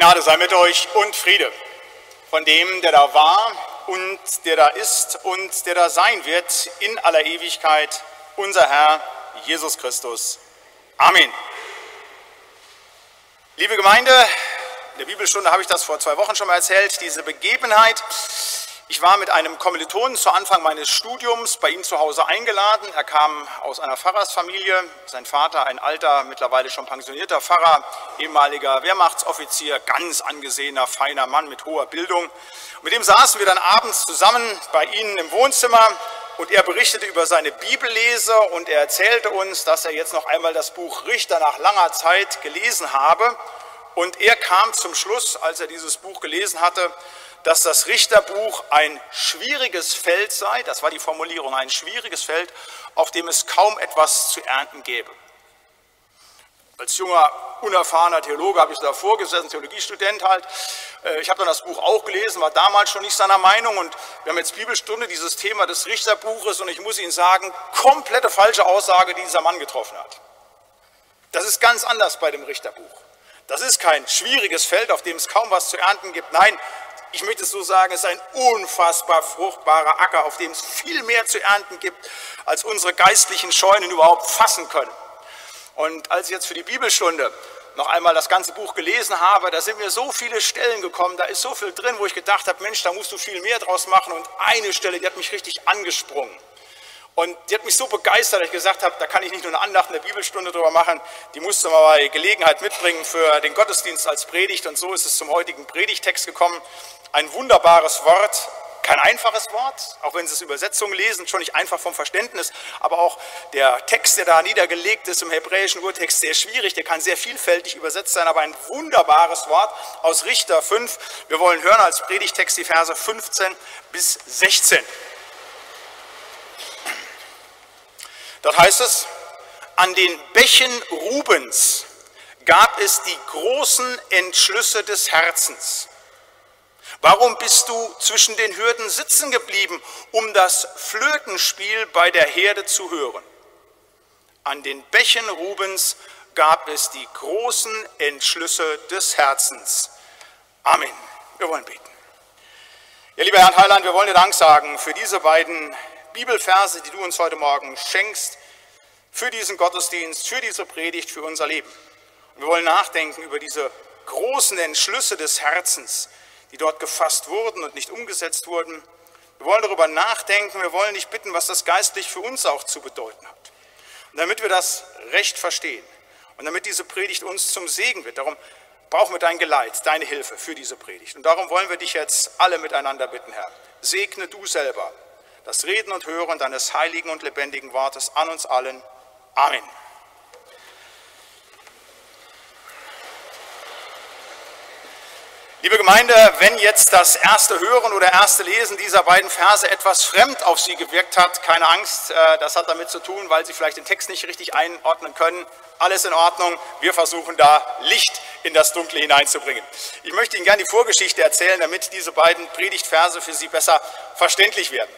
Gnade sei mit euch und Friede von dem, der da war und der da ist und der da sein wird in aller Ewigkeit, unser Herr Jesus Christus. Amen. Liebe Gemeinde, in der Bibelstunde habe ich das vor zwei Wochen schon mal erzählt, diese Begebenheit ich war mit einem Kommilitonen zu Anfang meines Studiums bei ihm zu Hause eingeladen. Er kam aus einer Pfarrersfamilie. Sein Vater, ein alter, mittlerweile schon pensionierter Pfarrer, ehemaliger Wehrmachtsoffizier, ganz angesehener, feiner Mann mit hoher Bildung. Mit dem saßen wir dann abends zusammen bei Ihnen im Wohnzimmer und er berichtete über seine Bibellese und er erzählte uns, dass er jetzt noch einmal das Buch Richter nach langer Zeit gelesen habe. Und er kam zum Schluss, als er dieses Buch gelesen hatte, dass das Richterbuch ein schwieriges Feld sei, das war die Formulierung, ein schwieriges Feld, auf dem es kaum etwas zu ernten gäbe. Als junger, unerfahrener Theologe habe ich da vorgesessen, Theologiestudent halt. Äh, ich habe dann das Buch auch gelesen, war damals schon nicht seiner Meinung und wir haben jetzt Bibelstunde, dieses Thema des Richterbuches und ich muss Ihnen sagen, komplette falsche Aussage, die dieser Mann getroffen hat. Das ist ganz anders bei dem Richterbuch. Das ist kein schwieriges Feld, auf dem es kaum was zu ernten gibt. Nein, ich möchte es so sagen, es ist ein unfassbar fruchtbarer Acker, auf dem es viel mehr zu ernten gibt, als unsere geistlichen Scheunen überhaupt fassen können. Und als ich jetzt für die Bibelstunde noch einmal das ganze Buch gelesen habe, da sind mir so viele Stellen gekommen, da ist so viel drin, wo ich gedacht habe, Mensch, da musst du viel mehr draus machen. Und eine Stelle, die hat mich richtig angesprungen. Und die hat mich so begeistert, dass ich gesagt habe, da kann ich nicht nur eine Andacht in der Bibelstunde drüber machen, die musste man bei Gelegenheit mitbringen für den Gottesdienst als Predigt. Und so ist es zum heutigen Predigtext gekommen. Ein wunderbares Wort, kein einfaches Wort, auch wenn Sie es Übersetzungen lesen, schon nicht einfach vom Verständnis, aber auch der Text, der da niedergelegt ist im hebräischen Urtext, sehr schwierig, der kann sehr vielfältig übersetzt sein, aber ein wunderbares Wort aus Richter 5. Wir wollen hören als Predigtext die Verse 15 bis 16. Dort heißt es, an den Bächen Rubens gab es die großen Entschlüsse des Herzens. Warum bist du zwischen den Hürden sitzen geblieben, um das Flötenspiel bei der Herde zu hören? An den Bächen Rubens gab es die großen Entschlüsse des Herzens. Amen. Wir wollen beten. Ja, lieber Herr Heiland, wir wollen dir Dank sagen für diese beiden Bibelverse, die du uns heute Morgen schenkst, für diesen Gottesdienst, für diese Predigt, für unser Leben. Und wir wollen nachdenken über diese großen Entschlüsse des Herzens, die dort gefasst wurden und nicht umgesetzt wurden. Wir wollen darüber nachdenken, wir wollen dich bitten, was das geistlich für uns auch zu bedeuten hat. Und damit wir das recht verstehen und damit diese Predigt uns zum Segen wird, darum brauchen wir dein Geleit, deine Hilfe für diese Predigt. Und darum wollen wir dich jetzt alle miteinander bitten, Herr. Segne du selber das Reden und Hören deines heiligen und lebendigen Wortes an uns allen. Amen. Liebe Gemeinde, wenn jetzt das erste Hören oder erste Lesen dieser beiden Verse etwas fremd auf Sie gewirkt hat, keine Angst, äh, das hat damit zu tun, weil Sie vielleicht den Text nicht richtig einordnen können. Alles in Ordnung, wir versuchen da Licht in das Dunkle hineinzubringen. Ich möchte Ihnen gerne die Vorgeschichte erzählen, damit diese beiden Predigtverse für Sie besser verständlich werden.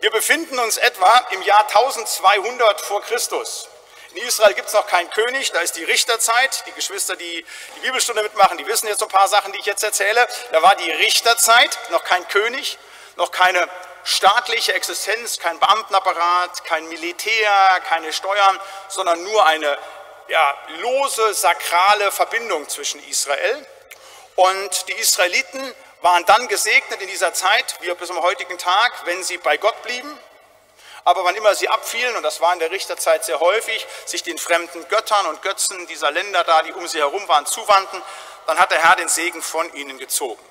Wir befinden uns etwa im Jahr 1200 vor Christus. In Israel gibt es noch keinen König, da ist die Richterzeit. Die Geschwister, die die Bibelstunde mitmachen, die wissen jetzt ein paar Sachen, die ich jetzt erzähle. Da war die Richterzeit, noch kein König, noch keine staatliche Existenz, kein Beamtenapparat, kein Militär, keine Steuern, sondern nur eine ja, lose, sakrale Verbindung zwischen Israel. Und die Israeliten waren dann gesegnet in dieser Zeit, wie bis zum heutigen Tag, wenn sie bei Gott blieben. Aber wann immer sie abfielen, und das war in der Richterzeit sehr häufig, sich den fremden Göttern und Götzen dieser Länder da, die um sie herum waren, zuwandten, dann hat der Herr den Segen von ihnen gezogen.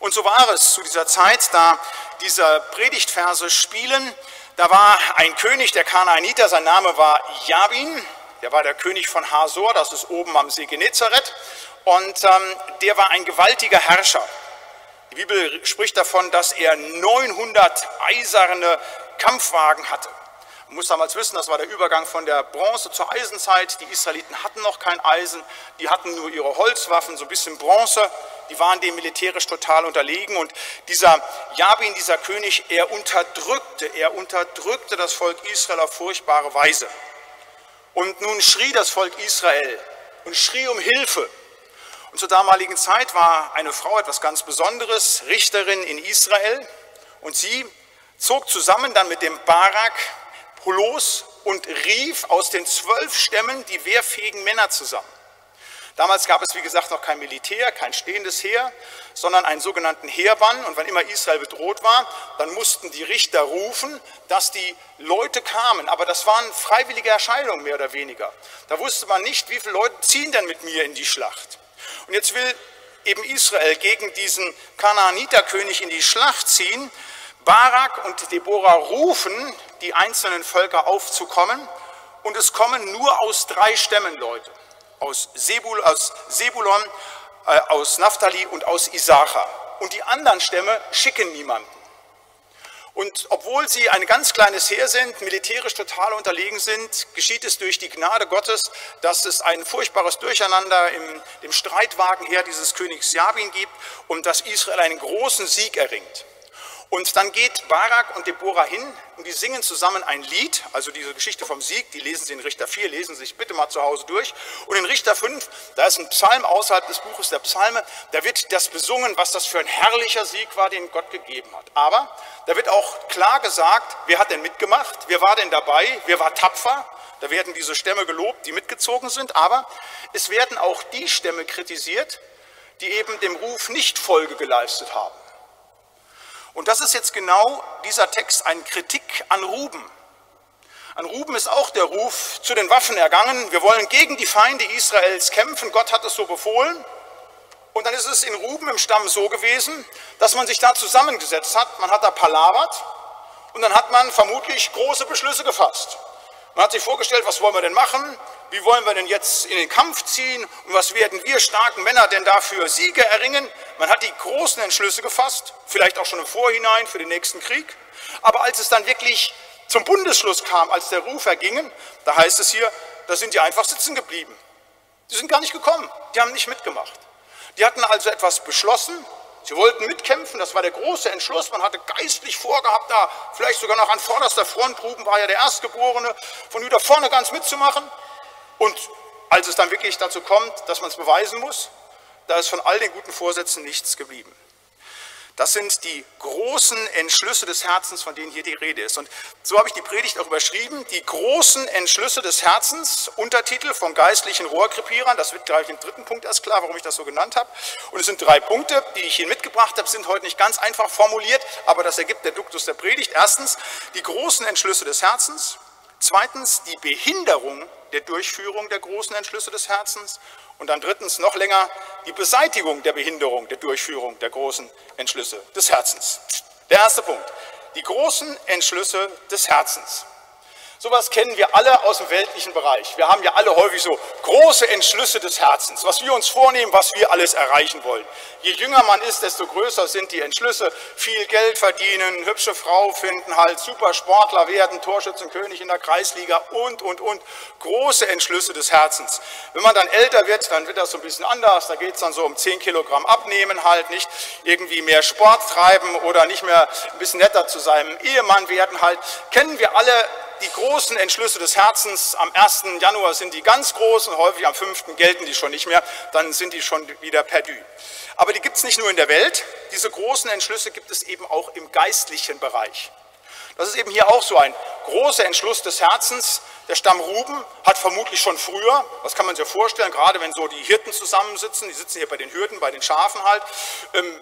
Und so war es zu dieser Zeit, da diese Predigtverse spielen. Da war ein König der Kanaaniter, sein Name war Jabin, der war der König von Hasor, das ist oben am See Genezareth, und ähm, der war ein gewaltiger Herrscher. Die Bibel spricht davon, dass er 900 eiserne Kampfwagen hatte. Man muss damals wissen, das war der Übergang von der Bronze zur Eisenzeit. Die Israeliten hatten noch kein Eisen, die hatten nur ihre Holzwaffen, so ein bisschen Bronze. Die waren dem militärisch total unterlegen. Und dieser Jabin, dieser König, er unterdrückte, er unterdrückte das Volk Israel auf furchtbare Weise. Und nun schrie das Volk Israel und schrie um Hilfe. Und zur damaligen Zeit war eine Frau etwas ganz Besonderes, Richterin in Israel. Und sie zog zusammen dann mit dem Barak Holos und rief aus den zwölf Stämmen die wehrfähigen Männer zusammen. Damals gab es, wie gesagt, noch kein Militär, kein stehendes Heer, sondern einen sogenannten Heerbann. Und wann immer Israel bedroht war, dann mussten die Richter rufen, dass die Leute kamen. Aber das waren freiwillige Erscheinungen, mehr oder weniger. Da wusste man nicht, wie viele Leute ziehen denn mit mir in die Schlacht. Und jetzt will eben Israel gegen diesen Kanaaniterkönig in die Schlacht ziehen. Barak und Deborah rufen die einzelnen Völker aufzukommen. Und es kommen nur aus drei Stämmen Leute aus, Sebul, aus Sebulon, äh, aus Naphtali und aus Isachar. Und die anderen Stämme schicken niemanden. Und obwohl sie ein ganz kleines Heer sind, militärisch total unterlegen sind, geschieht es durch die Gnade Gottes, dass es ein furchtbares Durcheinander im, im Streitwagenheer dieses Königs Jabin gibt und dass Israel einen großen Sieg erringt. Und dann geht Barak und Deborah hin und die singen zusammen ein Lied, also diese Geschichte vom Sieg, die lesen Sie in Richter 4, lesen Sie sich bitte mal zu Hause durch. Und in Richter 5, da ist ein Psalm außerhalb des Buches der Psalme, da wird das besungen, was das für ein herrlicher Sieg war, den Gott gegeben hat. Aber da wird auch klar gesagt, wer hat denn mitgemacht, wer war denn dabei, wer war tapfer. Da werden diese Stämme gelobt, die mitgezogen sind, aber es werden auch die Stämme kritisiert, die eben dem Ruf nicht Folge geleistet haben. Und das ist jetzt genau dieser Text, eine Kritik an Ruben. An Ruben ist auch der Ruf zu den Waffen ergangen. Wir wollen gegen die Feinde Israels kämpfen. Gott hat es so befohlen. Und dann ist es in Ruben im Stamm so gewesen, dass man sich da zusammengesetzt hat. Man hat da palavert und dann hat man vermutlich große Beschlüsse gefasst. Man hat sich vorgestellt, was wollen wir denn machen? Wie wollen wir denn jetzt in den Kampf ziehen? Und was werden wir starken Männer denn dafür Siege erringen? Man hat die großen Entschlüsse gefasst, vielleicht auch schon im Vorhinein für den nächsten Krieg. Aber als es dann wirklich zum Bundesschluss kam, als der Ruf erging, da heißt es hier, da sind die einfach sitzen geblieben. Die sind gar nicht gekommen, die haben nicht mitgemacht. Die hatten also etwas beschlossen, Sie wollten mitkämpfen, das war der große Entschluss. Man hatte geistlich vorgehabt, da vielleicht sogar noch an vorderster Front, Ruben war ja der Erstgeborene, von Juda vorne ganz mitzumachen. Und als es dann wirklich dazu kommt, dass man es beweisen muss, da ist von all den guten Vorsätzen nichts geblieben. Das sind die großen Entschlüsse des Herzens, von denen hier die Rede ist. Und so habe ich die Predigt auch überschrieben, die großen Entschlüsse des Herzens, Untertitel vom geistlichen Rohrkrepierern. Das wird gleich im dritten Punkt erst klar, warum ich das so genannt habe. Und es sind drei Punkte, die ich Ihnen mitgebracht habe, sind heute nicht ganz einfach formuliert, aber das ergibt der Duktus der Predigt. Erstens, die großen Entschlüsse des Herzens. Zweitens, die Behinderung der Durchführung der großen Entschlüsse des Herzens. Und dann drittens noch länger die Beseitigung der Behinderung der Durchführung der großen Entschlüsse des Herzens. Der erste Punkt, die großen Entschlüsse des Herzens. Sowas kennen wir alle aus dem weltlichen Bereich. Wir haben ja alle häufig so große Entschlüsse des Herzens, was wir uns vornehmen, was wir alles erreichen wollen. Je jünger man ist, desto größer sind die Entschlüsse. Viel Geld verdienen, hübsche Frau finden, halt super Sportler werden, Torschützenkönig in der Kreisliga und, und, und. Große Entschlüsse des Herzens. Wenn man dann älter wird, dann wird das so ein bisschen anders. Da geht es dann so um 10 Kilogramm abnehmen halt, nicht irgendwie mehr Sport treiben oder nicht mehr ein bisschen netter zu seinem Ehemann werden halt. Kennen wir alle die großen Entschlüsse des Herzens. Am 1. Januar sind die ganz groß und häufig am 5. gelten die schon nicht mehr, dann sind die schon wieder perdu. Aber die gibt es nicht nur in der Welt, diese großen Entschlüsse gibt es eben auch im geistlichen Bereich. Das ist eben hier auch so ein großer Entschluss des Herzens. Der Stamm Ruben hat vermutlich schon früher, das kann man sich ja vorstellen, gerade wenn so die Hirten zusammensitzen, die sitzen hier bei den Hürden, bei den Schafen halt, ähm,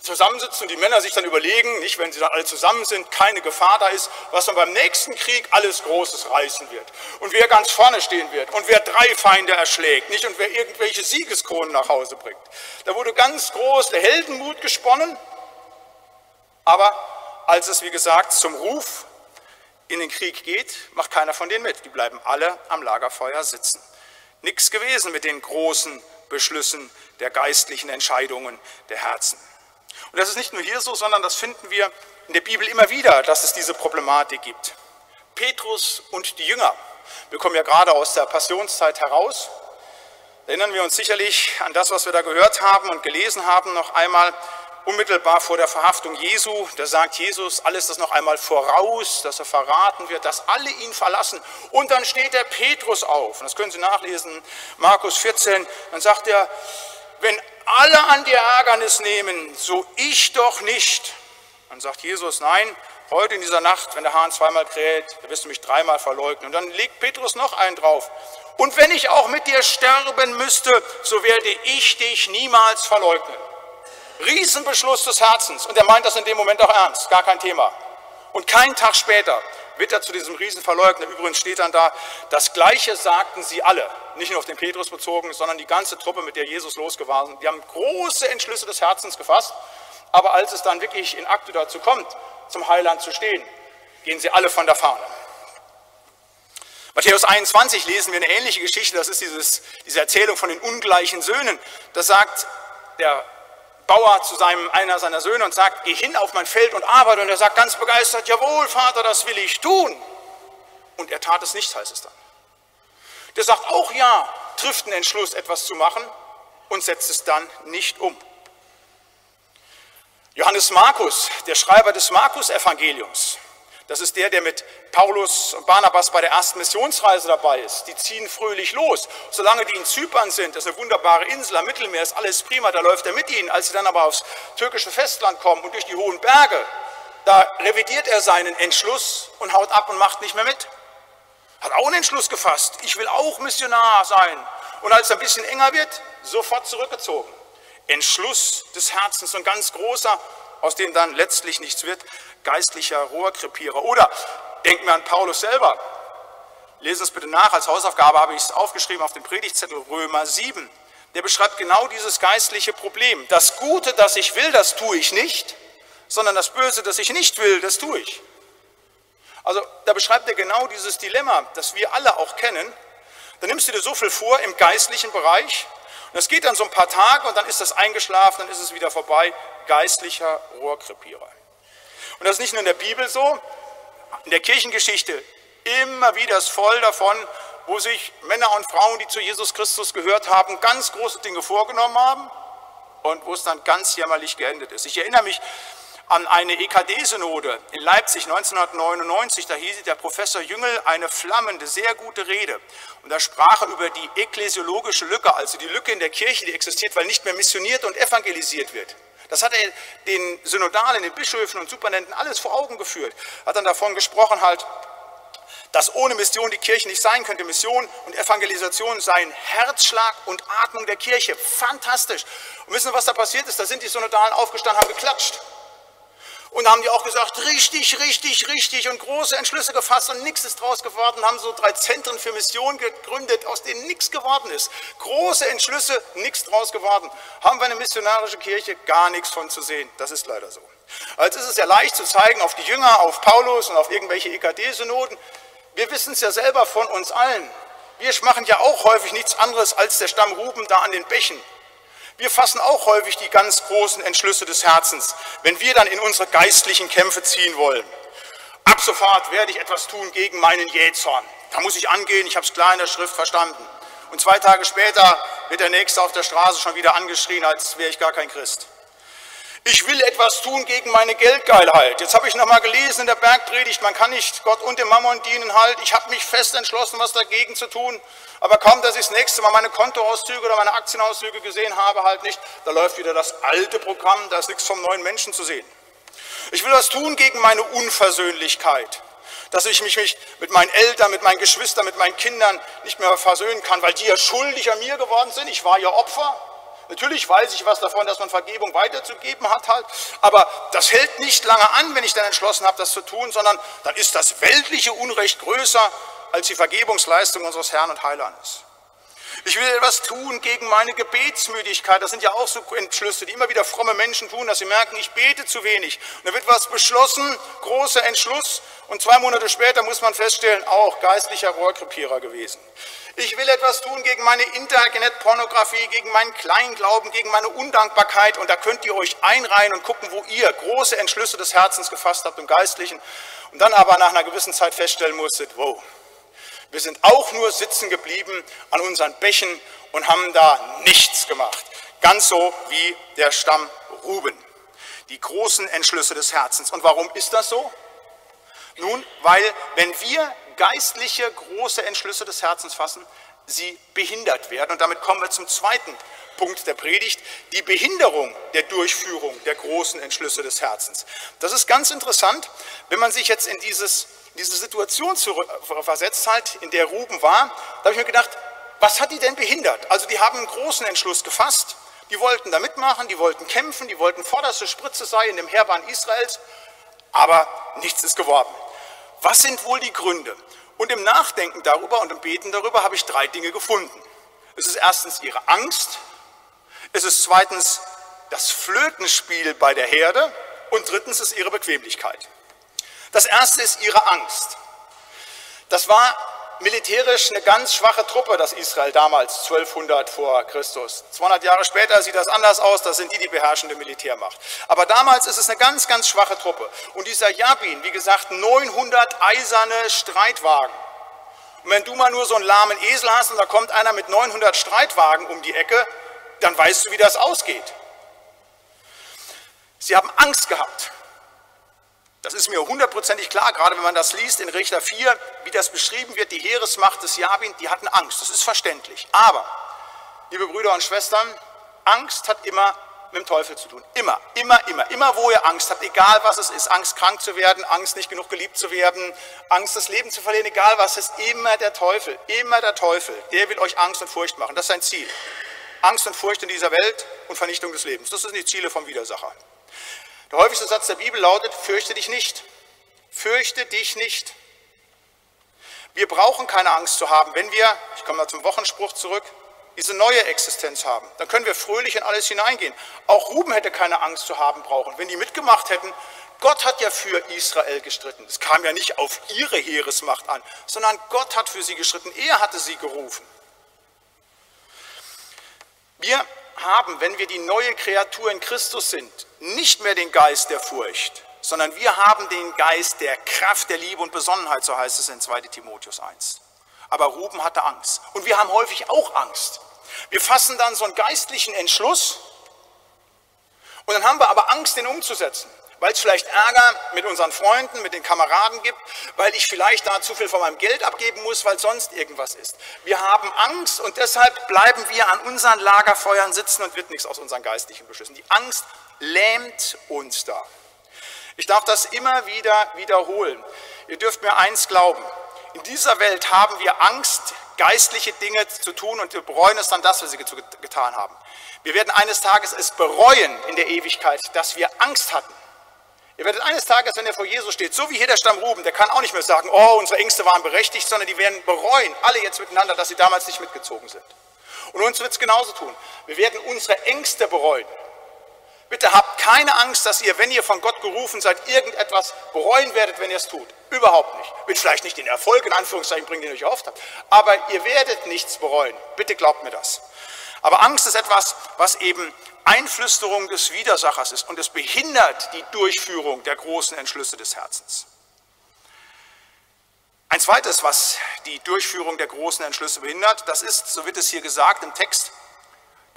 zusammensitzen und die Männer sich dann überlegen, nicht, wenn sie dann alle zusammen sind, keine Gefahr da ist, was dann beim nächsten Krieg alles Großes reißen wird. Und wer ganz vorne stehen wird und wer drei Feinde erschlägt, nicht, und wer irgendwelche Siegeskronen nach Hause bringt. Da wurde ganz groß der Heldenmut gesponnen, aber als es, wie gesagt, zum Ruf in den Krieg geht, macht keiner von denen mit. Die bleiben alle am Lagerfeuer sitzen. Nichts gewesen mit den großen Beschlüssen der geistlichen Entscheidungen der Herzen. Und das ist nicht nur hier so, sondern das finden wir in der Bibel immer wieder, dass es diese Problematik gibt. Petrus und die Jünger. Wir kommen ja gerade aus der Passionszeit heraus. Erinnern wir uns sicherlich an das, was wir da gehört haben und gelesen haben, noch einmal unmittelbar vor der Verhaftung Jesu. Da sagt Jesus alles das noch einmal voraus, dass er verraten wird, dass alle ihn verlassen. Und dann steht der Petrus auf. Und das können Sie nachlesen, Markus 14. Dann sagt er, wenn alle an dir Ärgernis nehmen, so ich doch nicht. Dann sagt Jesus, nein, heute in dieser Nacht, wenn der Hahn zweimal kräht, da wirst du mich dreimal verleugnen. Und dann legt Petrus noch einen drauf. Und wenn ich auch mit dir sterben müsste, so werde ich dich niemals verleugnen. Riesenbeschluss des Herzens. Und er meint das in dem Moment auch ernst, gar kein Thema. Und keinen Tag später wird er zu diesem Riesenverleugner. Übrigens steht dann da, das Gleiche sagten sie alle. Nicht nur auf den Petrus bezogen, sondern die ganze Truppe, mit der Jesus losgewandt ist. Die haben große Entschlüsse des Herzens gefasst. Aber als es dann wirklich in Akte dazu kommt, zum Heiland zu stehen, gehen sie alle von der Fahne. Matthäus 21 lesen wir eine ähnliche Geschichte, das ist dieses, diese Erzählung von den ungleichen Söhnen. Da sagt der Bauer zu seinem, einer seiner Söhne und sagt, geh hin auf mein Feld und arbeite. Und er sagt ganz begeistert, jawohl, Vater, das will ich tun. Und er tat es nicht, heißt es dann. Der sagt auch ja, trifft einen Entschluss, etwas zu machen und setzt es dann nicht um. Johannes Markus, der Schreiber des Markus-Evangeliums, das ist der, der mit Paulus und Barnabas bei der ersten Missionsreise dabei ist. Die ziehen fröhlich los. Solange die in Zypern sind, das ist eine wunderbare Insel am Mittelmeer, ist alles prima, da läuft er mit ihnen. Als sie dann aber aufs türkische Festland kommen und durch die hohen Berge, da revidiert er seinen Entschluss und haut ab und macht nicht mehr mit. Hat auch einen Entschluss gefasst. Ich will auch Missionar sein. Und als es ein bisschen enger wird, sofort zurückgezogen. Entschluss des Herzens, so ein ganz großer, aus dem dann letztlich nichts wird geistlicher Rohrkrepierer. Oder denken wir an Paulus selber. Lesen es bitte nach, als Hausaufgabe habe ich es aufgeschrieben auf dem Predigtzettel Römer 7. Der beschreibt genau dieses geistliche Problem. Das Gute, das ich will, das tue ich nicht, sondern das Böse, das ich nicht will, das tue ich. Also da beschreibt er genau dieses Dilemma, das wir alle auch kennen. Da nimmst du dir so viel vor im geistlichen Bereich und das geht dann so ein paar Tage und dann ist das eingeschlafen, dann ist es wieder vorbei. Geistlicher Rohrkrepierer. Und das ist nicht nur in der Bibel so, in der Kirchengeschichte immer wieder ist voll davon, wo sich Männer und Frauen, die zu Jesus Christus gehört haben, ganz große Dinge vorgenommen haben und wo es dann ganz jämmerlich geendet ist. Ich erinnere mich an eine EKD-Synode in Leipzig 1999. Da hieß der Professor Jüngel eine flammende, sehr gute Rede. Und da sprach er über die ekklesiologische Lücke, also die Lücke in der Kirche, die existiert, weil nicht mehr missioniert und evangelisiert wird. Das hat er den Synodalen, den Bischöfen und Supernenten alles vor Augen geführt. Hat dann davon gesprochen halt, dass ohne Mission die Kirche nicht sein könnte. Mission und Evangelisation seien Herzschlag und Atmung der Kirche. Fantastisch. Und wissen Sie, was da passiert ist? Da sind die Synodalen aufgestanden, haben geklatscht. Und haben die auch gesagt, richtig, richtig, richtig und große Entschlüsse gefasst und nichts ist draus geworden, haben so drei Zentren für Mission gegründet, aus denen nichts geworden ist. Große Entschlüsse, nichts draus geworden. Haben wir eine missionarische Kirche, gar nichts von zu sehen. Das ist leider so. Als ist es ja leicht zu zeigen auf die Jünger, auf Paulus und auf irgendwelche EKD-Synoden. Wir wissen es ja selber von uns allen. Wir machen ja auch häufig nichts anderes als der Stamm Ruben da an den Bächen. Wir fassen auch häufig die ganz großen Entschlüsse des Herzens, wenn wir dann in unsere geistlichen Kämpfe ziehen wollen. Ab sofort werde ich etwas tun gegen meinen Jähzorn. Da muss ich angehen, ich habe es klar in der Schrift verstanden. Und zwei Tage später wird der Nächste auf der Straße schon wieder angeschrien, als wäre ich gar kein Christ. Ich will etwas tun gegen meine Geldgeilheit. Jetzt habe ich nochmal gelesen in der Bergpredigt, man kann nicht Gott und dem Mammon dienen halt. Ich habe mich fest entschlossen, was dagegen zu tun. Aber kaum, dass ich das nächste Mal meine Kontoauszüge oder meine Aktienauszüge gesehen habe, halt nicht, da läuft wieder das alte Programm, da ist nichts vom neuen Menschen zu sehen. Ich will was tun gegen meine Unversöhnlichkeit. Dass ich mich mit meinen Eltern, mit meinen Geschwistern, mit meinen Kindern nicht mehr versöhnen kann, weil die ja schuldig an mir geworden sind. Ich war ja Opfer. Natürlich weiß ich was davon, dass man Vergebung weiterzugeben hat halt, aber das hält nicht lange an, wenn ich dann entschlossen habe, das zu tun, sondern dann ist das weltliche Unrecht größer als die Vergebungsleistung unseres Herrn und Heilandes. Ich will etwas tun gegen meine Gebetsmüdigkeit. Das sind ja auch so Entschlüsse, die immer wieder fromme Menschen tun, dass sie merken, ich bete zu wenig. Und da wird was beschlossen, großer Entschluss, und zwei Monate später muss man feststellen, auch geistlicher Rohrkrepierer gewesen. Ich will etwas tun gegen meine Internetpornografie, gegen meinen Kleinglauben, gegen meine Undankbarkeit. Und da könnt ihr euch einreihen und gucken, wo ihr große Entschlüsse des Herzens gefasst habt im Geistlichen. Und dann aber nach einer gewissen Zeit feststellen musstet, wow, wir sind auch nur sitzen geblieben an unseren Bächen und haben da nichts gemacht. Ganz so wie der Stamm Ruben. Die großen Entschlüsse des Herzens. Und warum ist das so? Nun, weil wenn wir geistliche große Entschlüsse des Herzens fassen, sie behindert werden. Und damit kommen wir zum zweiten Punkt der Predigt, die Behinderung der Durchführung der großen Entschlüsse des Herzens. Das ist ganz interessant, wenn man sich jetzt in dieses, diese Situation versetzt halt, in der Ruben war, da habe ich mir gedacht, was hat die denn behindert? Also die haben einen großen Entschluss gefasst, die wollten da mitmachen, die wollten kämpfen, die wollten vorderste Spritze sein in dem Heerbahn Israels, aber nichts ist geworden. Was sind wohl die Gründe? Und im Nachdenken darüber und im Beten darüber habe ich drei Dinge gefunden. Es ist erstens ihre Angst, es ist zweitens das Flötenspiel bei der Herde und drittens ist ihre Bequemlichkeit. Das erste ist ihre Angst. Das war militärisch eine ganz schwache Truppe, das Israel damals, 1200 vor Christus. 200 Jahre später sieht das anders aus, das sind die die beherrschende Militärmacht. Aber damals ist es eine ganz, ganz schwache Truppe. Und dieser Jabin, wie gesagt, 900 eiserne Streitwagen. Und wenn du mal nur so einen lahmen Esel hast und da kommt einer mit 900 Streitwagen um die Ecke, dann weißt du, wie das ausgeht. Sie haben Angst gehabt. Das ist mir hundertprozentig klar, gerade wenn man das liest in Richter 4, wie das beschrieben wird, die Heeresmacht des Jabin, die hatten Angst, das ist verständlich. Aber, liebe Brüder und Schwestern, Angst hat immer mit dem Teufel zu tun. Immer, immer, immer. Immer, wo ihr Angst habt, egal was es ist, Angst krank zu werden, Angst nicht genug geliebt zu werden, Angst das Leben zu verlieren, egal was es ist, immer der Teufel, immer der Teufel, der will euch Angst und Furcht machen. Das ist sein Ziel. Angst und Furcht in dieser Welt und Vernichtung des Lebens. Das sind die Ziele vom Widersacher. Der häufigste Satz der Bibel lautet, fürchte dich nicht. Fürchte dich nicht. Wir brauchen keine Angst zu haben, wenn wir, ich komme mal zum Wochenspruch zurück, diese neue Existenz haben. Dann können wir fröhlich in alles hineingehen. Auch Ruben hätte keine Angst zu haben brauchen. Wenn die mitgemacht hätten, Gott hat ja für Israel gestritten. Es kam ja nicht auf ihre Heeresmacht an, sondern Gott hat für sie gestritten. Er hatte sie gerufen. Wir haben, wenn wir die neue Kreatur in Christus sind, nicht mehr den Geist der Furcht, sondern wir haben den Geist der Kraft, der Liebe und Besonnenheit, so heißt es in 2 Timotheus 1. Aber Ruben hatte Angst. Und wir haben häufig auch Angst. Wir fassen dann so einen geistlichen Entschluss und dann haben wir aber Angst, den umzusetzen weil es vielleicht Ärger mit unseren Freunden, mit den Kameraden gibt, weil ich vielleicht da zu viel von meinem Geld abgeben muss, weil sonst irgendwas ist. Wir haben Angst und deshalb bleiben wir an unseren Lagerfeuern sitzen und wird nichts aus unseren geistlichen Beschlüssen. Die Angst lähmt uns da. Ich darf das immer wieder wiederholen. Ihr dürft mir eins glauben. In dieser Welt haben wir Angst, geistliche Dinge zu tun und wir bereuen es dann das, was wir getan haben. Wir werden eines Tages es bereuen in der Ewigkeit, dass wir Angst hatten. Ihr werdet eines Tages, wenn er vor Jesus steht, so wie hier der Stamm Ruben, der kann auch nicht mehr sagen, oh, unsere Ängste waren berechtigt, sondern die werden bereuen, alle jetzt miteinander, dass sie damals nicht mitgezogen sind. Und uns wird es genauso tun. Wir werden unsere Ängste bereuen. Bitte habt keine Angst, dass ihr, wenn ihr von Gott gerufen seid, irgendetwas bereuen werdet, wenn ihr es tut. Überhaupt nicht. Wird vielleicht nicht den Erfolg in Anführungszeichen bringen, den ihr euch erhofft habt. Aber ihr werdet nichts bereuen. Bitte glaubt mir das. Aber Angst ist etwas, was eben Einflüsterung des Widersachers ist und es behindert die Durchführung der großen Entschlüsse des Herzens. Ein zweites, was die Durchführung der großen Entschlüsse behindert, das ist, so wird es hier gesagt im Text,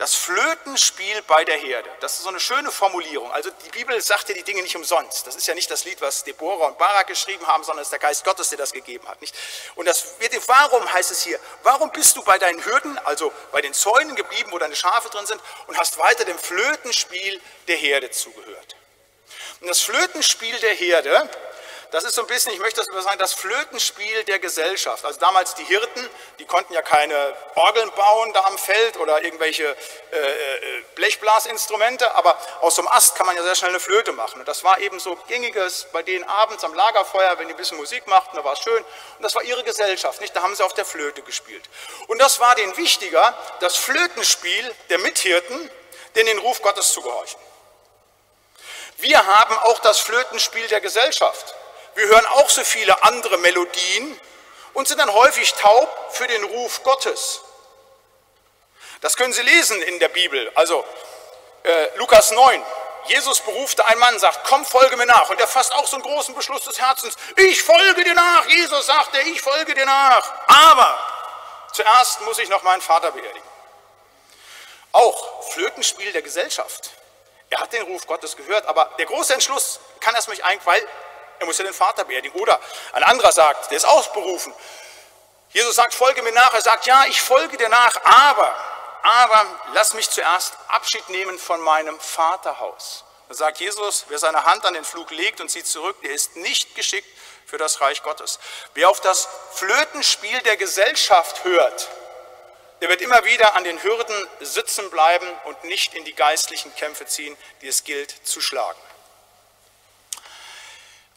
das Flötenspiel bei der Herde. Das ist so eine schöne Formulierung. Also die Bibel sagt ja die Dinge nicht umsonst. Das ist ja nicht das Lied, was Deborah und Barak geschrieben haben, sondern es ist der Geist Gottes, der das gegeben hat. Nicht? Und das wird, warum heißt es hier, warum bist du bei deinen Hürden, also bei den Zäunen geblieben, wo deine Schafe drin sind, und hast weiter dem Flötenspiel der Herde zugehört? Und das Flötenspiel der Herde, das ist so ein bisschen, ich möchte das über sagen, das Flötenspiel der Gesellschaft. Also damals die Hirten, die konnten ja keine Orgeln bauen da am Feld oder irgendwelche äh, äh, Blechblasinstrumente, aber aus so einem Ast kann man ja sehr schnell eine Flöte machen. Und das war eben so gängiges bei denen abends am Lagerfeuer, wenn die ein bisschen Musik machten, da war es schön. Und das war ihre Gesellschaft, nicht? Da haben sie auf der Flöte gespielt. Und das war denen wichtiger, das Flötenspiel der Mithirten, den den Ruf Gottes zu gehorchen. Wir haben auch das Flötenspiel der Gesellschaft. Wir hören auch so viele andere Melodien und sind dann häufig taub für den Ruf Gottes. Das können Sie lesen in der Bibel. Also äh, Lukas 9. Jesus berufte einen Mann, sagt, komm, folge mir nach. Und er fasst auch so einen großen Beschluss des Herzens. Ich folge dir nach. Jesus sagt ich folge dir nach. Aber zuerst muss ich noch meinen Vater beerdigen. Auch Flötenspiel der Gesellschaft. Er hat den Ruf Gottes gehört, aber der große Entschluss kann erst mich ein, weil er muss ja den Vater beerdigen. Oder ein anderer sagt, der ist ausberufen. Jesus sagt, folge mir nach. Er sagt, ja, ich folge dir nach, aber, aber lass mich zuerst Abschied nehmen von meinem Vaterhaus. Da sagt Jesus, wer seine Hand an den Flug legt und sieht zurück, der ist nicht geschickt für das Reich Gottes. Wer auf das Flötenspiel der Gesellschaft hört, der wird immer wieder an den Hürden sitzen bleiben und nicht in die geistlichen Kämpfe ziehen, die es gilt zu schlagen.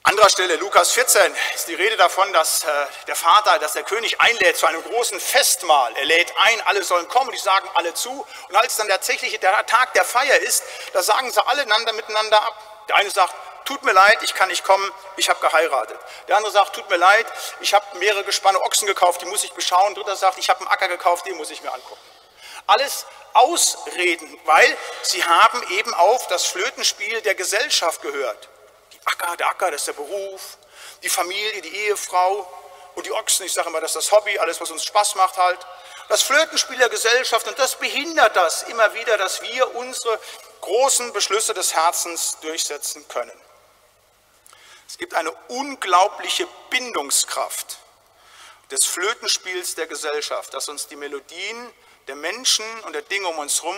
Anderer Stelle, Lukas 14, ist die Rede davon, dass äh, der Vater, dass der König einlädt zu einem großen Festmahl. Er lädt ein, alle sollen kommen, die sagen alle zu. Und als dann tatsächlich der Tag der Feier ist, da sagen sie alle einander miteinander ab. Der eine sagt, tut mir leid, ich kann nicht kommen, ich habe geheiratet. Der andere sagt, tut mir leid, ich habe mehrere Gespanne Ochsen gekauft, die muss ich beschauen. Der dritte sagt, ich habe einen Acker gekauft, den muss ich mir angucken. Alles Ausreden, weil sie haben eben auf das Flötenspiel der Gesellschaft gehört. Acker, der Acker, das ist der Beruf, die Familie, die Ehefrau und die Ochsen, ich sage immer, das ist das Hobby, alles, was uns Spaß macht halt. Das Flötenspiel der Gesellschaft und das behindert das immer wieder, dass wir unsere großen Beschlüsse des Herzens durchsetzen können. Es gibt eine unglaubliche Bindungskraft des Flötenspiels der Gesellschaft, dass uns die Melodien der Menschen und der Dinge um uns herum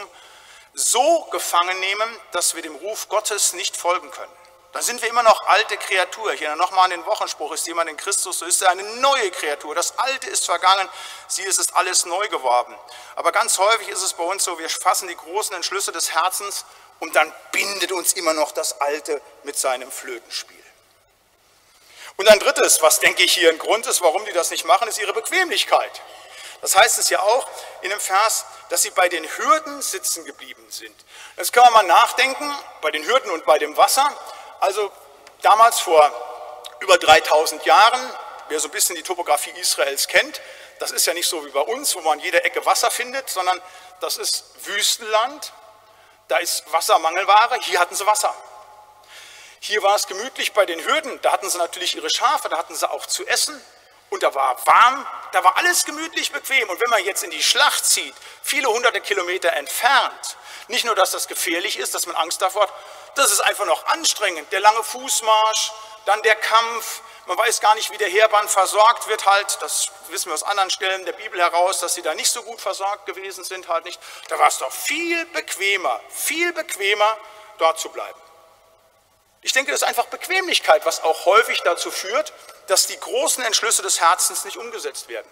so gefangen nehmen, dass wir dem Ruf Gottes nicht folgen können. Dann sind wir immer noch alte Kreatur. Ich erinnere nochmal an den Wochenspruch, ist jemand in Christus, so ist er eine neue Kreatur. Das Alte ist vergangen, sie es ist alles neu geworden. Aber ganz häufig ist es bei uns so, wir fassen die großen Entschlüsse des Herzens und dann bindet uns immer noch das Alte mit seinem Flötenspiel. Und ein drittes, was denke ich hier ein Grund ist, warum die das nicht machen, ist ihre Bequemlichkeit. Das heißt es ja auch in dem Vers, dass sie bei den Hürden sitzen geblieben sind. Jetzt kann man mal nachdenken, bei den Hürden und bei dem Wasser. Also damals vor über 3000 Jahren, wer so ein bisschen die Topografie Israels kennt, das ist ja nicht so wie bei uns, wo man jede Ecke Wasser findet, sondern das ist Wüstenland, da ist Wassermangelware, hier hatten sie Wasser. Hier war es gemütlich bei den Hürden, da hatten sie natürlich ihre Schafe, da hatten sie auch zu essen und da war warm, da war alles gemütlich bequem. Und wenn man jetzt in die Schlacht zieht, viele hunderte Kilometer entfernt, nicht nur, dass das gefährlich ist, dass man Angst davor hat, das ist einfach noch anstrengend. Der lange Fußmarsch, dann der Kampf, man weiß gar nicht, wie der Heerbann versorgt wird halt, das wissen wir aus anderen Stellen der Bibel heraus, dass sie da nicht so gut versorgt gewesen sind halt nicht. Da war es doch viel bequemer, viel bequemer, dort zu bleiben. Ich denke, das ist einfach Bequemlichkeit, was auch häufig dazu führt, dass die großen Entschlüsse des Herzens nicht umgesetzt werden.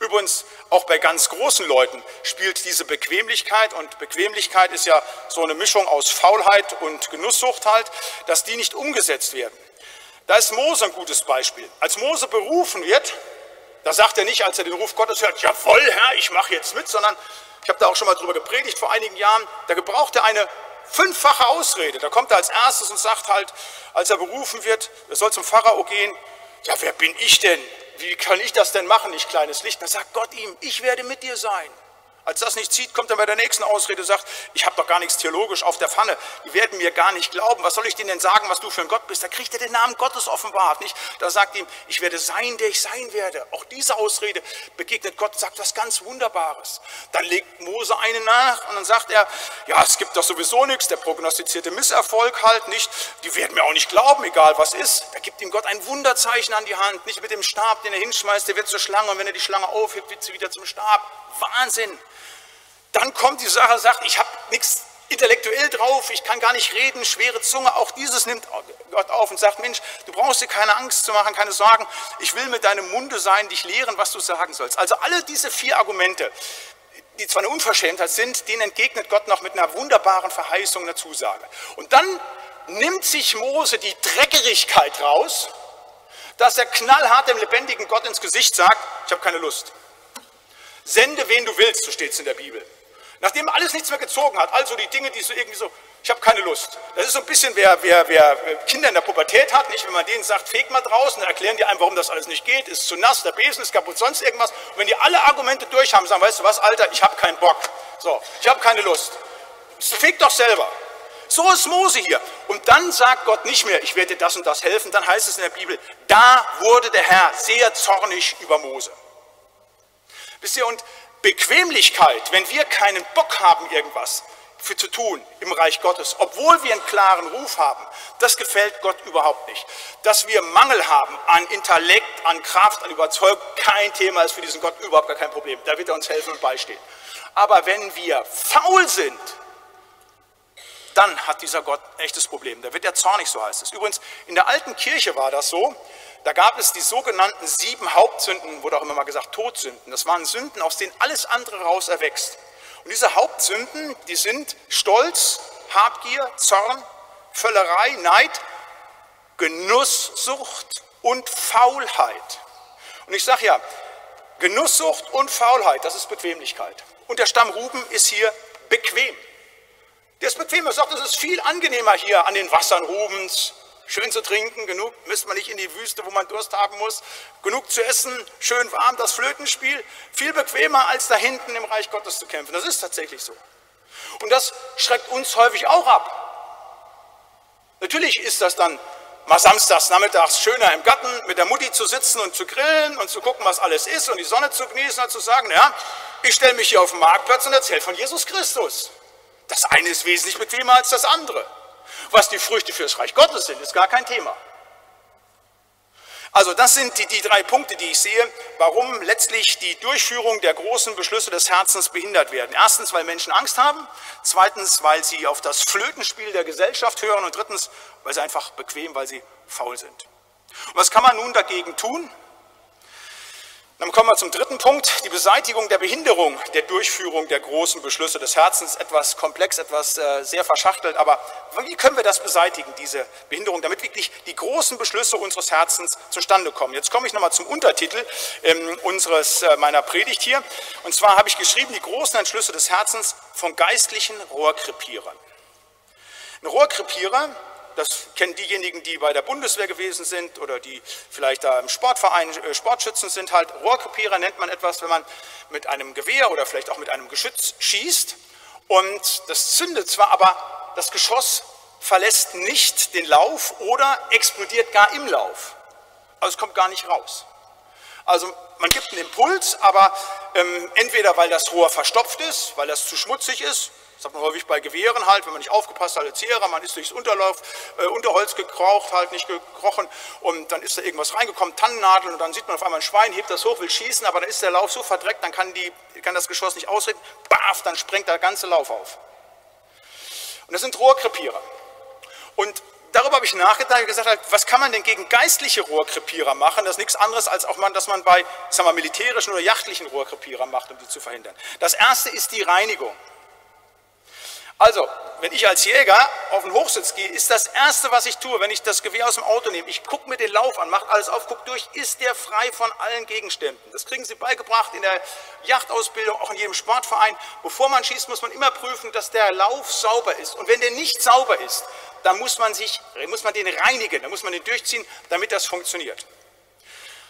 Übrigens, auch bei ganz großen Leuten spielt diese Bequemlichkeit, und Bequemlichkeit ist ja so eine Mischung aus Faulheit und Genusssucht halt, dass die nicht umgesetzt werden. Da ist Mose ein gutes Beispiel. Als Mose berufen wird, da sagt er nicht, als er den Ruf Gottes hört, jawohl, Herr, ich mache jetzt mit, sondern ich habe da auch schon mal drüber gepredigt vor einigen Jahren, da gebraucht er eine fünffache Ausrede. Da kommt er als erstes und sagt halt, als er berufen wird, er soll zum Pharao gehen, ja, wer bin ich denn? wie kann ich das denn machen, ich kleines Licht? Dann sagt Gott ihm, ich werde mit dir sein. Als das nicht zieht, kommt er bei der nächsten Ausrede und sagt, ich habe doch gar nichts theologisch auf der Pfanne. Die werden mir gar nicht glauben. Was soll ich denen denn sagen, was du für ein Gott bist? Da kriegt er den Namen Gottes offenbart. Nicht? Da sagt ihm, ich werde sein, der ich sein werde. Auch diese Ausrede begegnet Gott, sagt was ganz Wunderbares. Dann legt Mose eine nach und dann sagt er, ja, es gibt doch sowieso nichts. Der prognostizierte Misserfolg halt nicht. Die werden mir auch nicht glauben, egal was ist. Da gibt ihm Gott ein Wunderzeichen an die Hand. Nicht mit dem Stab, den er hinschmeißt, der wird zur Schlange. Und wenn er die Schlange aufhebt, wird sie wieder zum Stab. Wahnsinn. Dann kommt die Sache, sagt, ich habe nichts intellektuell drauf, ich kann gar nicht reden, schwere Zunge, auch dieses nimmt Gott auf und sagt, Mensch, du brauchst dir keine Angst zu machen, keine Sorgen, ich will mit deinem Munde sein, dich lehren, was du sagen sollst. Also alle diese vier Argumente, die zwar eine Unverschämtheit sind, denen entgegnet Gott noch mit einer wunderbaren Verheißung, einer Zusage. Und dann nimmt sich Mose die Dreckerigkeit raus, dass er knallhart dem lebendigen Gott ins Gesicht sagt, ich habe keine Lust. Sende, wen du willst, so steht es in der Bibel. Nachdem alles nichts mehr gezogen hat, also die Dinge, die so irgendwie so, ich habe keine Lust. Das ist so ein bisschen, wer, wer, wer Kinder in der Pubertät hat, nicht? Wenn man denen sagt, feg mal draußen, dann erklären die einem, warum das alles nicht geht, ist zu nass, der Besen ist kaputt, sonst irgendwas. Und wenn die alle Argumente durch haben, sagen, weißt du was, Alter, ich habe keinen Bock. So, ich habe keine Lust. Feg doch selber. So ist Mose hier. Und dann sagt Gott nicht mehr, ich werde dir das und das helfen. Dann heißt es in der Bibel, da wurde der Herr sehr zornig über Mose. Wisst ihr, und Bequemlichkeit, wenn wir keinen Bock haben, irgendwas, für zu tun im Reich Gottes, obwohl wir einen klaren Ruf haben. Das gefällt Gott überhaupt nicht. Dass wir Mangel haben an Intellekt, an Kraft, an Überzeugung, kein Thema ist für diesen Gott überhaupt gar kein Problem. Da wird er uns helfen und beistehen. Aber wenn wir faul sind, dann hat dieser Gott ein echtes Problem. Da wird er zornig, so heißt es. Übrigens, in der alten Kirche war das so. Da gab es die sogenannten sieben Hauptsünden, wurde auch immer mal gesagt Todsünden. Das waren Sünden, aus denen alles andere raus erwächst. Und diese Hauptsünden, die sind Stolz, Habgier, Zorn, Völlerei, Neid, Genusssucht und Faulheit. Und ich sage ja, Genusssucht und Faulheit, das ist Bequemlichkeit. Und der Stamm Ruben ist hier bequem. Der ist bequem, er sagt, es ist viel angenehmer hier an den Wassern Rubens, schön zu trinken, genug, müsste man nicht in die Wüste, wo man Durst haben muss, genug zu essen, schön warm, das Flötenspiel, viel bequemer als da hinten im Reich Gottes zu kämpfen. Das ist tatsächlich so. Und das schreckt uns häufig auch ab. Natürlich ist das dann mal samstags nachmittags schöner im Garten mit der Mutti zu sitzen und zu grillen und zu gucken, was alles ist und die Sonne zu genießen und zu sagen, ja, ich stelle mich hier auf den Marktplatz und erzähle von Jesus Christus. Das eine ist wesentlich bequemer als das andere. Was die Früchte für das Reich Gottes sind, ist gar kein Thema. Also das sind die, die drei Punkte, die ich sehe, warum letztlich die Durchführung der großen Beschlüsse des Herzens behindert werden. Erstens, weil Menschen Angst haben. Zweitens, weil sie auf das Flötenspiel der Gesellschaft hören. Und drittens, weil sie einfach bequem, weil sie faul sind. Und was kann man nun dagegen tun? Dann kommen wir zum dritten Punkt, die Beseitigung der Behinderung der Durchführung der großen Beschlüsse des Herzens. Etwas komplex, etwas äh, sehr verschachtelt, aber wie können wir das beseitigen, diese Behinderung, damit wirklich die großen Beschlüsse unseres Herzens zustande kommen? Jetzt komme ich nochmal zum Untertitel ähm, unseres, äh, meiner Predigt hier. Und zwar habe ich geschrieben, die großen Entschlüsse des Herzens von geistlichen Rohrkrepierern. Ein Rohrkrepierer das kennen diejenigen, die bei der Bundeswehr gewesen sind oder die vielleicht da im Sportverein äh, Sportschützen sind. Halt Rohrkopierer nennt man etwas, wenn man mit einem Gewehr oder vielleicht auch mit einem Geschütz schießt. Und das zündet zwar, aber das Geschoss verlässt nicht den Lauf oder explodiert gar im Lauf. Also es kommt gar nicht raus. Also man gibt einen Impuls, aber ähm, entweder weil das Rohr verstopft ist, weil das zu schmutzig ist, das hat man häufig bei Gewehren halt, wenn man nicht aufgepasst hat als Zehrer, man ist durchs Unterlauf, äh, Unterholz gekraucht, halt nicht gekrochen und dann ist da irgendwas reingekommen, Tannennadeln und dann sieht man auf einmal ein Schwein, hebt das hoch, will schießen, aber dann ist der Lauf so verdreckt, dann kann, die, kann das Geschoss nicht ausreden, baf, dann sprengt der ganze Lauf auf. Und das sind Rohrkrepierer. Und darüber habe ich nachgedacht und gesagt, was kann man denn gegen geistliche Rohrkrepierer machen? Das ist nichts anderes, als auch man, dass man bei sagen wir, militärischen oder jachtlichen Rohrkrepierern macht, um die zu verhindern. Das erste ist die Reinigung. Also, wenn ich als Jäger auf den Hochsitz gehe, ist das Erste, was ich tue, wenn ich das Gewehr aus dem Auto nehme, ich gucke mir den Lauf an, mache alles auf, gucke durch, ist der frei von allen Gegenständen. Das kriegen Sie beigebracht in der Jachtausbildung, auch in jedem Sportverein. Bevor man schießt, muss man immer prüfen, dass der Lauf sauber ist. Und wenn der nicht sauber ist, dann muss man, sich, muss man den reinigen, dann muss man den durchziehen, damit das funktioniert.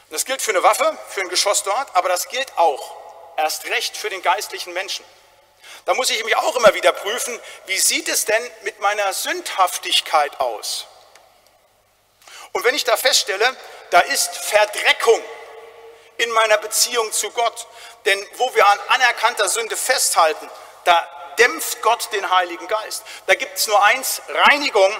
Das gilt für eine Waffe, für ein Geschoss dort, aber das gilt auch erst recht für den geistlichen Menschen. Da muss ich mich auch immer wieder prüfen, wie sieht es denn mit meiner Sündhaftigkeit aus? Und wenn ich da feststelle, da ist Verdreckung in meiner Beziehung zu Gott, denn wo wir an anerkannter Sünde festhalten, da dämpft Gott den Heiligen Geist. Da gibt es nur eins, Reinigung.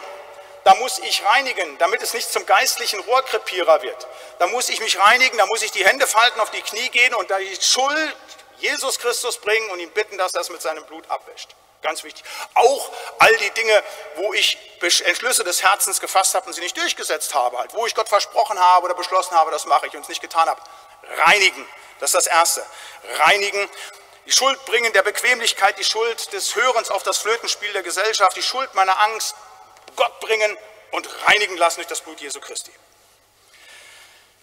Da muss ich reinigen, damit es nicht zum geistlichen Rohrkrepierer wird. Da muss ich mich reinigen, da muss ich die Hände falten, auf die Knie gehen und da die Schuld Jesus Christus bringen und ihn bitten, dass er es mit seinem Blut abwäscht. Ganz wichtig. Auch all die Dinge, wo ich Entschlüsse des Herzens gefasst habe und sie nicht durchgesetzt habe, halt, wo ich Gott versprochen habe oder beschlossen habe, das mache ich und es nicht getan habe. Reinigen, das ist das Erste. Reinigen, die Schuld bringen der Bequemlichkeit, die Schuld des Hörens auf das Flötenspiel der Gesellschaft, die Schuld meiner Angst, Gott bringen und reinigen lassen durch das Blut Jesu Christi.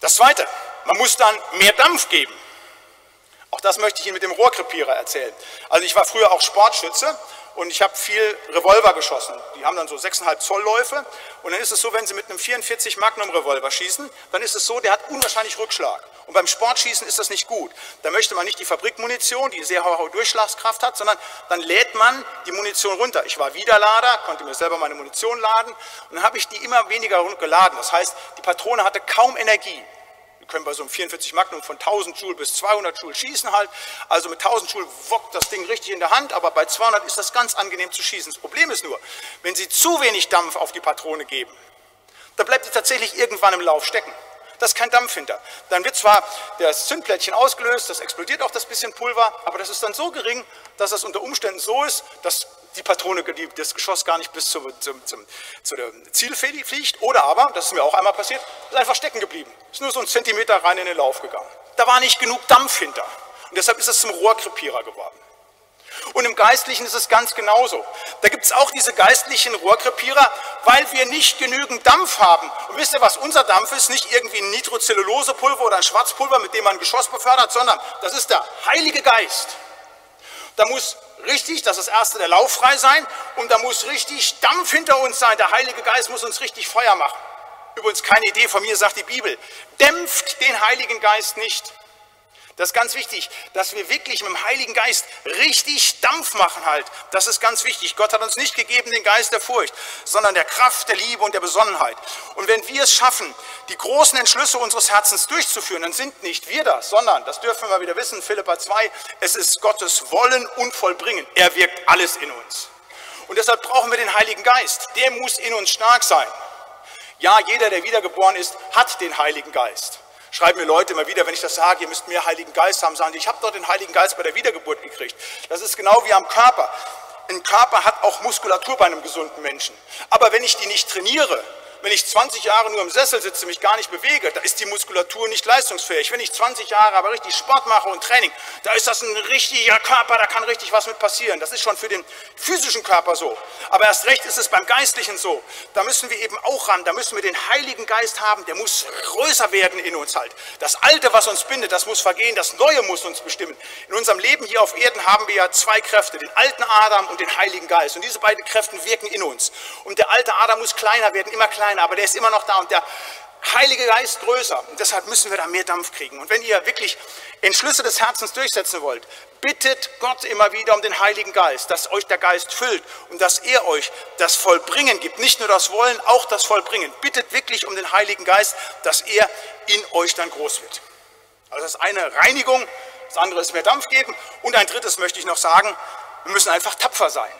Das Zweite, man muss dann mehr Dampf geben. Auch das möchte ich Ihnen mit dem Rohrkrepierer erzählen. Also ich war früher auch Sportschütze und ich habe viel Revolver geschossen. Die haben dann so 6,5 Zoll Läufe und dann ist es so, wenn Sie mit einem 44 Magnum Revolver schießen, dann ist es so, der hat unwahrscheinlich Rückschlag. Und beim Sportschießen ist das nicht gut. Da möchte man nicht die Fabrikmunition, die sehr hohe Durchschlagskraft hat, sondern dann lädt man die Munition runter. Ich war Wiederlader, konnte mir selber meine Munition laden und dann habe ich die immer weniger geladen. Das heißt, die Patrone hatte kaum Energie können bei so einem 44 Magnum von 1000 Joule bis 200 Joule schießen halt. Also mit 1000 Joule wockt das Ding richtig in der Hand, aber bei 200 ist das ganz angenehm zu schießen. Das Problem ist nur, wenn Sie zu wenig Dampf auf die Patrone geben, dann bleibt sie tatsächlich irgendwann im Lauf stecken. Das ist kein Dampf hinter. Dann wird zwar das Zündplättchen ausgelöst, das explodiert auch das bisschen Pulver, aber das ist dann so gering, dass das unter Umständen so ist, dass die Patrone, die, das Geschoss gar nicht bis zum, zum, zum, zu der Ziel fliegt. Oder aber, das ist mir auch einmal passiert, ist einfach stecken geblieben. Ist nur so ein Zentimeter rein in den Lauf gegangen. Da war nicht genug Dampf hinter. Und deshalb ist es zum Rohrkrepierer geworden. Und im Geistlichen ist es ganz genauso. Da gibt es auch diese geistlichen Rohrkrepierer, weil wir nicht genügend Dampf haben. Und wisst ihr, was unser Dampf ist? Nicht irgendwie ein Nitrocellulosepulver oder ein Schwarzpulver, mit dem man ein Geschoss befördert, sondern das ist der Heilige Geist. Da muss richtig, das ist das erste, der Lauf frei sein und da muss richtig Dampf hinter uns sein. Der Heilige Geist muss uns richtig Feuer machen. Übrigens keine Idee von mir, sagt die Bibel. Dämpft den Heiligen Geist nicht. Das ist ganz wichtig, dass wir wirklich mit dem Heiligen Geist richtig Dampf machen halt. Das ist ganz wichtig. Gott hat uns nicht gegeben den Geist der Furcht, sondern der Kraft, der Liebe und der Besonnenheit. Und wenn wir es schaffen, die großen Entschlüsse unseres Herzens durchzuführen, dann sind nicht wir das, sondern, das dürfen wir wieder wissen, Philippa 2, es ist Gottes Wollen und Vollbringen. Er wirkt alles in uns. Und deshalb brauchen wir den Heiligen Geist. Der muss in uns stark sein. Ja, jeder, der wiedergeboren ist, hat den Heiligen Geist schreiben mir Leute immer wieder, wenn ich das sage, ihr müsst mehr Heiligen Geist haben, sagen die, ich habe doch den Heiligen Geist bei der Wiedergeburt gekriegt. Das ist genau wie am Körper. Ein Körper hat auch Muskulatur bei einem gesunden Menschen. Aber wenn ich die nicht trainiere, wenn ich 20 Jahre nur im Sessel sitze, mich gar nicht bewege, da ist die Muskulatur nicht leistungsfähig. Wenn ich 20 Jahre aber richtig Sport mache und Training, da ist das ein richtiger Körper, da kann richtig was mit passieren. Das ist schon für den physischen Körper so. Aber erst recht ist es beim Geistlichen so. Da müssen wir eben auch ran, da müssen wir den Heiligen Geist haben, der muss größer werden in uns halt. Das Alte, was uns bindet, das muss vergehen, das Neue muss uns bestimmen. In unserem Leben hier auf Erden haben wir ja zwei Kräfte, den alten Adam und den Heiligen Geist. Und diese beiden Kräfte wirken in uns. Und der alte Adam muss kleiner werden, immer kleiner kleiner, aber der ist immer noch da und der Heilige Geist größer. Und deshalb müssen wir da mehr Dampf kriegen. Und wenn ihr wirklich Entschlüsse des Herzens durchsetzen wollt, bittet Gott immer wieder um den Heiligen Geist, dass euch der Geist füllt und dass er euch das Vollbringen gibt. Nicht nur das Wollen, auch das Vollbringen. Bittet wirklich um den Heiligen Geist, dass er in euch dann groß wird. Also das eine Reinigung, das andere ist mehr Dampf geben. Und ein drittes möchte ich noch sagen, wir müssen einfach tapfer sein.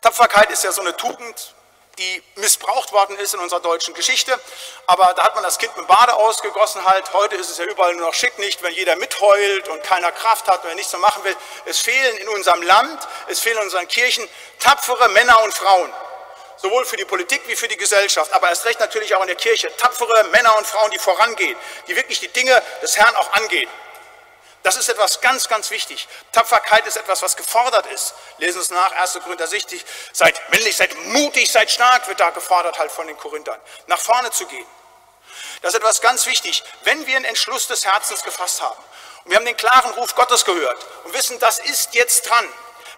Tapferkeit ist ja so eine Tugend, die missbraucht worden ist in unserer deutschen Geschichte. Aber da hat man das Kind mit Bade ausgegossen halt. Heute ist es ja überall nur noch schick nicht, wenn jeder mitheult und keiner Kraft hat und er nichts mehr machen will. Es fehlen in unserem Land, es fehlen in unseren Kirchen tapfere Männer und Frauen. Sowohl für die Politik wie für die Gesellschaft, aber erst recht natürlich auch in der Kirche. Tapfere Männer und Frauen, die vorangehen, die wirklich die Dinge des Herrn auch angehen. Das ist etwas ganz, ganz wichtig. Tapferkeit ist etwas, was gefordert ist. Lesen Sie es nach, 1. Korinther 60. Seid männlich, seid mutig, seid stark, wird da gefordert halt von den Korinthern. Nach vorne zu gehen. Das ist etwas ganz wichtig. Wenn wir einen Entschluss des Herzens gefasst haben und wir haben den klaren Ruf Gottes gehört und wissen, das ist jetzt dran,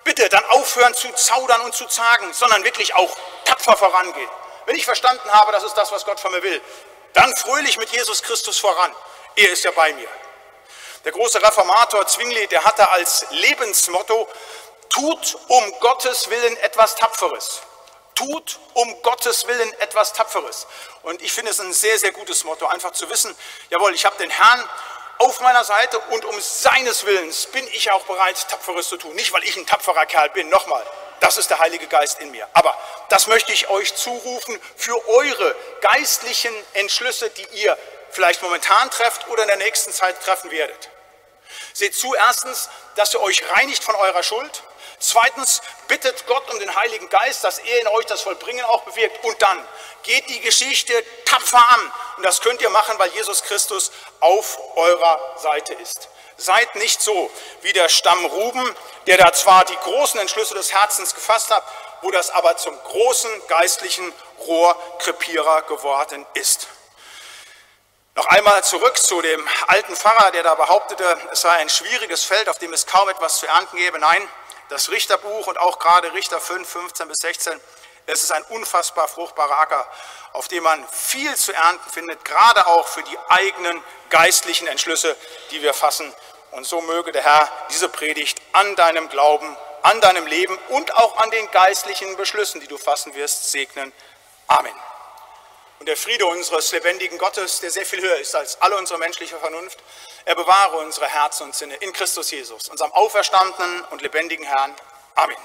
bitte dann aufhören zu zaudern und zu zagen, sondern wirklich auch tapfer vorangehen. Wenn ich verstanden habe, das ist das, was Gott von mir will, dann fröhlich mit Jesus Christus voran. Er ist ja bei mir. Der große Reformator Zwingli, der hatte als Lebensmotto, tut um Gottes Willen etwas Tapferes. Tut um Gottes Willen etwas Tapferes. Und ich finde es ein sehr, sehr gutes Motto, einfach zu wissen, jawohl, ich habe den Herrn auf meiner Seite und um seines Willens bin ich auch bereit, Tapferes zu tun. Nicht, weil ich ein tapferer Kerl bin, nochmal, das ist der Heilige Geist in mir. Aber das möchte ich euch zurufen für eure geistlichen Entschlüsse, die ihr vielleicht momentan trefft oder in der nächsten Zeit treffen werdet. Seht zu, erstens, dass ihr euch reinigt von eurer Schuld. Zweitens, bittet Gott um den Heiligen Geist, dass er in euch das Vollbringen auch bewirkt. Und dann geht die Geschichte tapfer an. Und das könnt ihr machen, weil Jesus Christus auf eurer Seite ist. Seid nicht so wie der Stamm Ruben, der da zwar die großen Entschlüsse des Herzens gefasst hat, wo das aber zum großen geistlichen Rohrkrepierer geworden ist. Noch einmal zurück zu dem alten Pfarrer, der da behauptete, es sei ein schwieriges Feld, auf dem es kaum etwas zu ernten gäbe. Nein, das Richterbuch und auch gerade Richter 5, 15 bis 16, es ist ein unfassbar fruchtbarer Acker, auf dem man viel zu ernten findet, gerade auch für die eigenen geistlichen Entschlüsse, die wir fassen. Und so möge der Herr diese Predigt an deinem Glauben, an deinem Leben und auch an den geistlichen Beschlüssen, die du fassen wirst, segnen. Amen. Und der Friede unseres lebendigen Gottes, der sehr viel höher ist als alle unsere menschliche Vernunft, er bewahre unsere Herzen und Sinne in Christus Jesus, unserem auferstandenen und lebendigen Herrn. Amen.